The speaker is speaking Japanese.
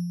you